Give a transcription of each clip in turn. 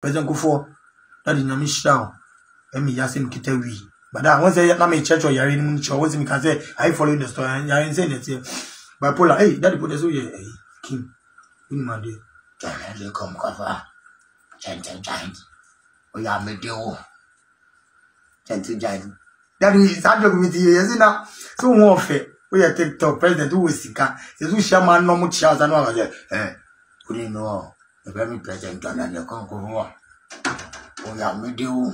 pɛsɛ nkofoɔ na de nyame hyira wo ɛmi ya sɛ nkita wii bada wɔn sɛ na mi kyerɛ kyerɛ yare mu nkyɛn wɔn sɛ mi ka sɛ ayi fɔlɔ ne sɔ yare nsɛ ne tiɛ bipolar ɛyi dadi pɔtɛ so yɛ ɛyi kim ɛnum adeɛ. jɔnni le kɔn kɔfa tɛntɛn giant o yà mí de o tɛntɛn giant dadi saa dɔgɔ mi ti yɛ yɛsi na so wɔn ɔfɛ o yɛ tiktok president o wɔ sika yɛsi o hyɛ no nɔmu kyia sa n'o yà sɛ ɛ o de nɔ ɛbɛ mi pɛtɛ ntɔla dɛ kɔn ko wa o ya mi de o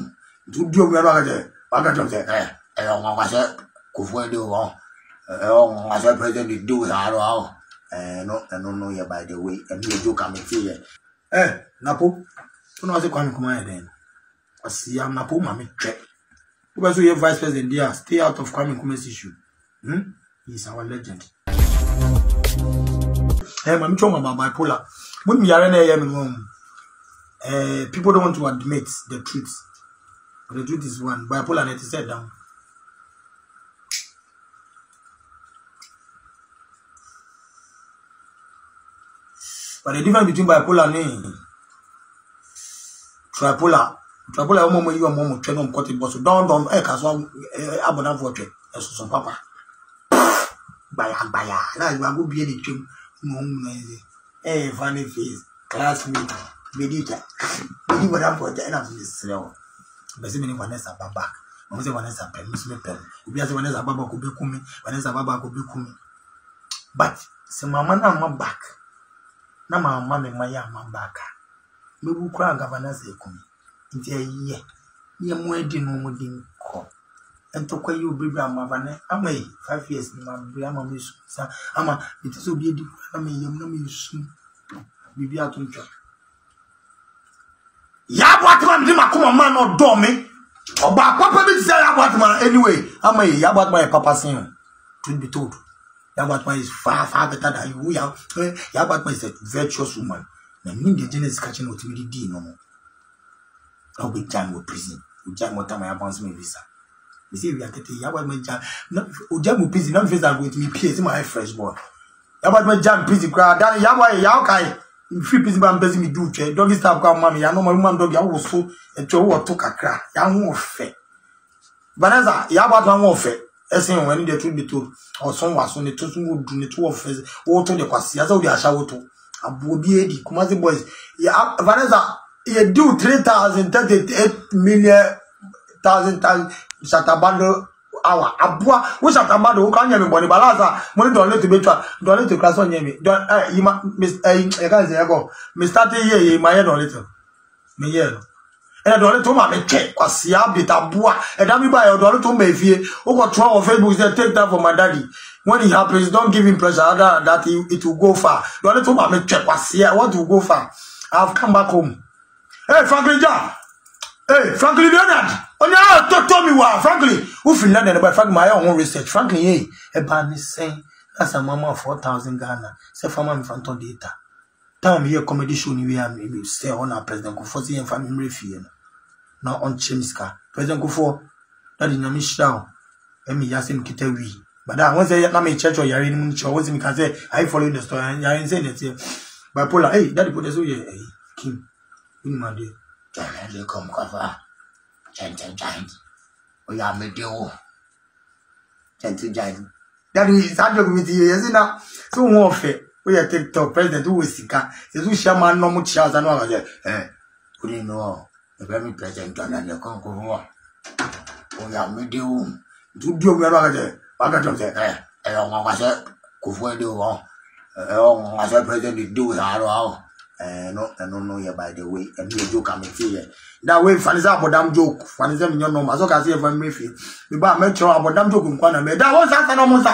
tu di o mi ɛlɔ kɛtɛ wa kɛtɛ tɛ ɛ ɛyɔ ŋɔ kasɛ kofu ɛdi o wɔn ɛyɔ ŋɔ kasɛ pɛtɛ di di o saa lɔ awɔ no ɛno no yɛ by the way ɛmi yɛ do kame ti yɛ ɛ napo tó náà ti kɔ àmì kuma yɛ dɛ ɔsi am napo maami twɛ o bɛ so yɛ vice president di stay out of Kwame Nkrumah's issue hmm he is our legend. Hey, maami tí o ma ma bipolar. When we are in a eh, people don't want to admit the truth. But the truth is one. Bipolar net is set down. But the difference between bipolar and tripolar, tripolar ọmọ ọmọ yìí ọmọ ọmọ twẹ́ náà kọ́ ti bọ̀ so dọ́ndọ́n ẹ̀ kà sọ abọ̀dáfọ̀ twẹ́ ẹ̀sọ̀sọ̀ pápá gbàyàgbàyà láàyè wàá gbóbi ẹ̀ lè twẹ́ mu ọ̀hún náà yẹ. ɛyɛ fa face classmate bedi twa bedi ndị dapɔ gya ɛna fun srɛ wɔ bɛsi vanessa ba back wɔn vanessa pɛm mi so mi pɛm obi vanessa ba back obi kumi vanessa obi kumi but sɛ maama na ama back na maama mi ma yɛ ama back a mebu kura agava na ntɔkwa yi obebere ama abane ama yi five years na abere ama mi sum sa ama eti sɛ obi edi kura na mi yam na mi sum biribi ato ntwa yaabo atama ne ma kɔma maa na ɔdɔ mi ɔbaa papa bi ti sɛ yaabo atama na anyway ama yi yaabo atama yɛ papa sin o truth be told yaabo atama is far far better than you ya yaabo atama is a virtuous woman na nim de genesis kakyɛ na otumi di di nomo na obi gyan wɔ prison obi gyan wɔ tam a yaabo anso mi visa. You see, we are the Yahweh man jam. Ojam oh, mu busy. None face that with me. Pierce my fresh boy. Yahweh man jam busy. Crowd down. Yahweh Yahweh. Free busy man busy me do che. Doggy stop come mommy. I know my woman dog. Yahweh so. And to what took a crack. Yahweh fe. Vanessa. Yahweh man wo fe. Ẹsẹ̀ ìwọ̀n ẹni dẹ̀ tó dẹ̀ tó ọ̀sán wàásù ni tó tún wò dùn ni tó wọ̀ fẹ́ wọ́n tó dẹ̀ kwasi yàtọ̀ òde àṣà wò tó àbúrò bí Kumasi boys Vanessa yẹ dùn three thousand thirty eight million thousand thousand satabando awa aboa wo satabando wo kan nyame boni balasa mo ni don late betwa don late class on nyame don eh yima miss eh e kan se ego mi start ye ye ma ye don late mi ye no e eh, don late ma me che kwasi abita boa e eh, da mi ba e oh, don late ma efie wo ko tro on facebook say take that for my daddy when it happens don't give him pressure That that it, will go far don late ma me che kwasi i want to go far i've come back home hey eh, franklin ja Hey, frankly Leonard. Oh no, to to me wa frankly Who fin London by Franklin my own research. Frankly, hey, e ba ni sen. That's a mama of 4000 Ghana. Say for mama fanton data. Time here comedy show ni we am me say on our president go for say en family refie no. Na on chemiska. President go for that in nyame shao. Emi yasin kita wi. But uh, I want say na me church or yare ni mun church. Want me can say I follow the story. Yare say that bipolar. Hey, that put us here. Kim. Ni man there jọ̀rẹ́ lè kọ́ mọ́fà tẹ̀ntẹ̀ giant ó yà dé wò tẹ̀ntẹ̀ giant. Dàbí ìsájọ́ mi ti yẹ̀yẹ́ sí náà tí wọ́n fẹ́ ó yẹ TikTok president wò sika ètò ìṣẹ́ máa ń nọ́mú tíṣà sanu àwọn ọ̀rẹ́ ẹ̀ ó ní inú ọ̀ ẹ̀fẹ́ mi president jọ̀rẹ́ lè kọ́ nǹkan fún wa ó dé wò dúdú omi ẹ̀rọ àgàtẹ̀ wákàtí ọ̀sẹ̀ ẹ̀ ẹ̀ ọ̀hún àgbàṣẹ́ kò fún ẹ̀ dé wò ọ̀ ẹ̀ ọ̀hún àgbàṣẹ́ president dé wò sàárọ̀ àwọn ɛno eh, ɛno no eh, yɛ by the way ɛno eh, yɛ joke amete yɛ na wei fani abɔdam joke fani sɛ minyɛ nɔɔma so kasi yɛ fani mi mi ba mɛ kyerɛw abɔdam joke nkwa na mɛ da wɔn sa sa na ɔmo sa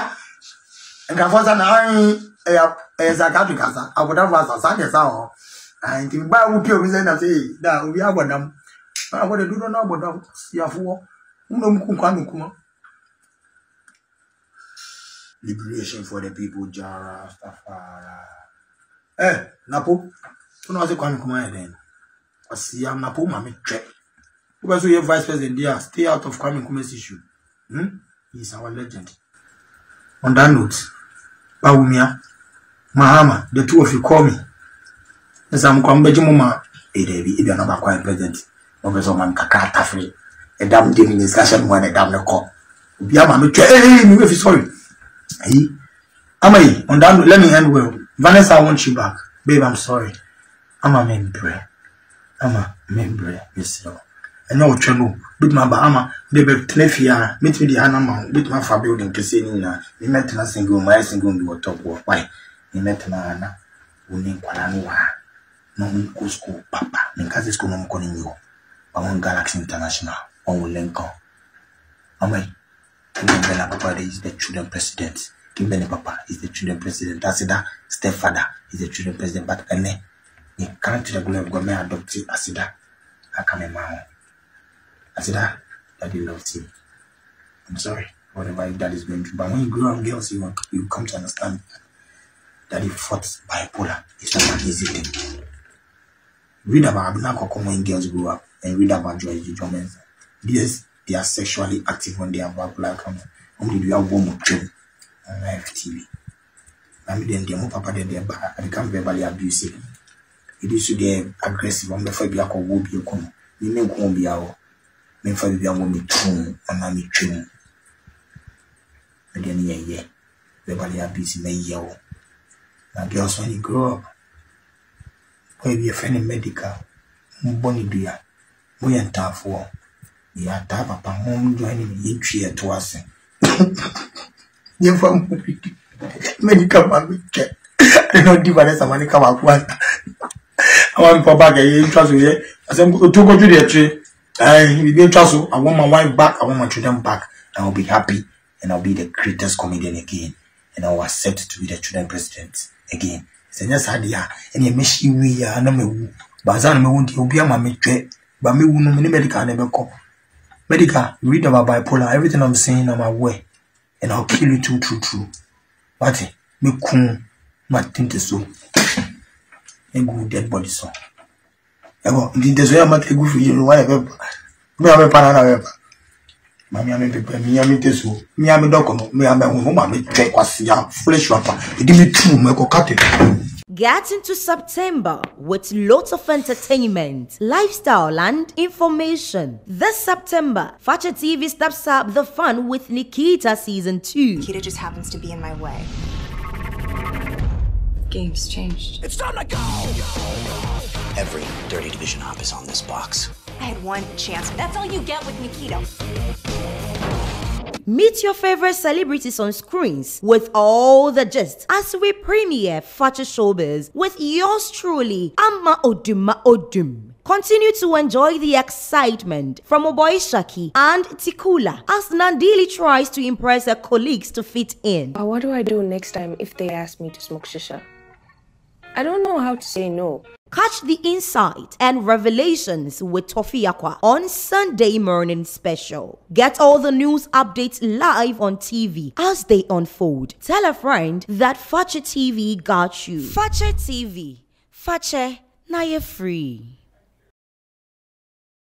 nkafo sa na ɛyɛ ɛyɛ sa kaatu kasa abɔdam fa sa sa kɛ sa hɔ ayi nti ba awu pie omi sɛ na se da obi abɔdam ba abɔdam dodo na abɔdam yafoɔ ɔmo na ɔmo ku nkwa na kuma. liberation for the people jara rastafari. ɛ napo wọn ase kwame nkrumah yɛ dɛn ɔsi anapo maame twɛ wọ́n bá so yẹ vice president there stay out of kwame nkrumah's issue hmm? he our legend on that note bawumia mahama the two of you call me ɛsan mu kwame bɛgye mu ma ɛdɛbi ebi anaba kwame president wọn bɛ sɛ ɔman kaka atafere ɛdam de mi discussion mu ɛna ɛdam ne kɔ obi ama mi twɛ sorry ayi ama yi on that note let me end well vanessa i want you back babe i'm sorry. I'm ama membrɛ ama membrɛ mesrɛ wo ɛna ɔtwa no bɛtumi aba ama de bɛtena fie a mɛtumi de ana ma wo bɛtumi afa building kɛseɛ no nyinaa memɛtena single mu ayɛ single bi wɔ top wɔ kwae memɛtena ana wo ne nkwadaa no wɔ No na ɔmonkɔ school papa menka sɛ school no ɔmokɔ no nyi hɔ bawon galaxy international ɔmo lincoln ɔmai kimbɛla papa is the children president kimbɛla papa is the children president that's that stepfather is the children president but ɛnɛ I can't tell you adɔpte aseda aka me ma ho aseda that they love you i'm sorry whatever that is going through but when you grow up girls you, you come to understand that it fought bipolar It's not an easy thing read about Abuna Koko when girls grow up and read about Joy Jujumen. Yes, they are sexually active when they are bipolar coming. Only do you have one more on live TV. I mean, then their papa, then they become verbally abusive. ebi nso deɛ aggressive ɔmo bɛfa bi akɔ wɔ bi nko no ne ne nko bi awɔ mmefa bi awɔ mi tum anaa mi twem ɛdeɛ no yɛ yɛ bɛba de abisi na yɛ wɔ na girls when you grow up boy bi yɛfrɛ no medical mo bɔ ne dua mo yɛ ntaafoɔ yɛ ataa papa mo mo join ne yɛ twi ɛto ase yɛfa mo bi medical maame twɛ ɛna ɔdi ba ne sama kama ako ata wọn kọ báàgì ẹyẹ ntwa so yẹ asẹm otu kojú di ẹtiri ẹyìn ibi ntwa i want my wife back i want my children back and i will be happy and i will be the greatest comedian again and i will accept to be the children president again sɛ nyɛ saa deɛ a ɛne ɛmɛ hyi wie a na mawu baasa na mawu nti obi ama metwɛ ba mewu no me ne medical na ɛbɛkɔ medical you read about bipolar everything i'm saying i'm aware and i'll kill you true, true true wate mekun ma tente so egu dead body so ɛwɔ nti ntɛso yɛ amata egu firi yɛlo wayɛ bɛba mi a mɛpa nana bɛba maami ame pepe mi ame ntɛso mi ame dɔkɔnɔ mi ame ɛhun mo ma mi tɛ kwasi ya flesh wapa edi mi tu mu ɛkɔ kate. Get into September with lots of entertainment, lifestyle, and information. This September, Facha TV steps up the fun with Nikita Season 2. Nikita just happens to be in my way. Game's changed. It's time to go! Every dirty division op is on this box. I had one chance. That's all you get with Nikito. Meet your favorite celebrities on screens with all the gist as we premiere Fatcha Showbiz with yours truly, Amma Oduma Odum. Continue to enjoy the excitement from Oboy Shaki and Tikula as Nandili tries to impress her colleagues to fit in. But what do I do next time if they ask me to smoke shisha? I don't know how to say no. Catch the insight and revelations with Tofi Akwa on Sunday morning special. Get all the news updates live on TV as they unfold. Tell a friend that Fache TV got you. Fache TV. Fache, now you're free.